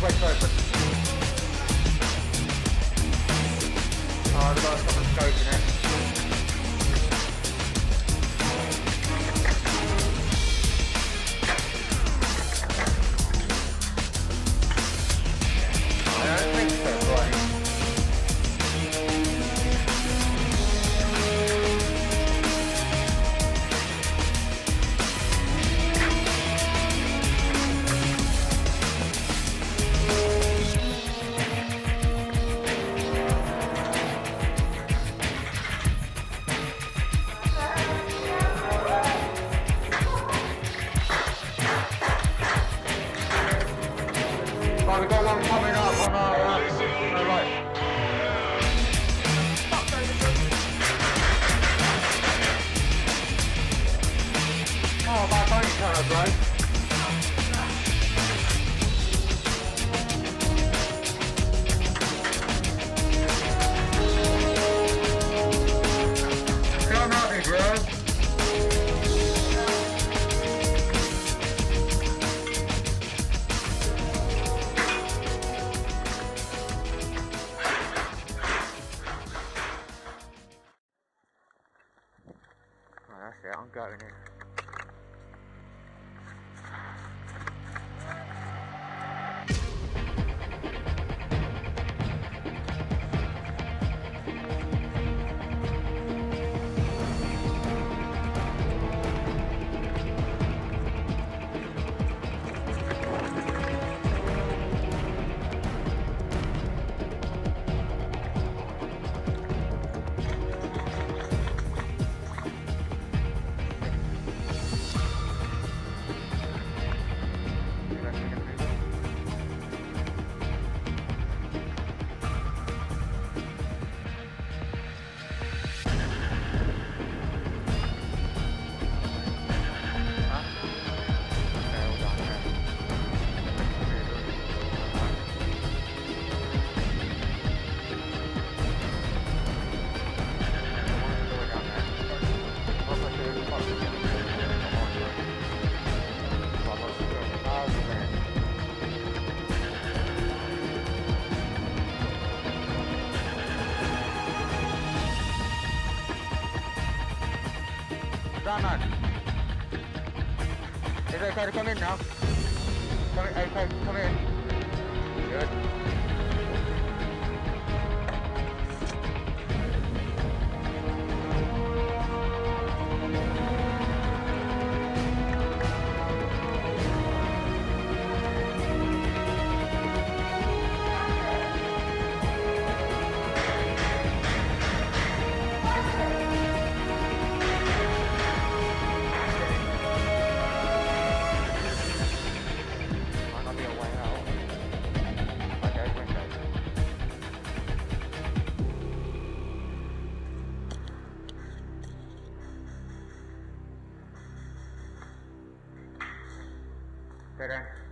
right side. Guys. Come me, bro. That's it. I'm going in. Is okay to come in now? Come in, come, come in. gösteren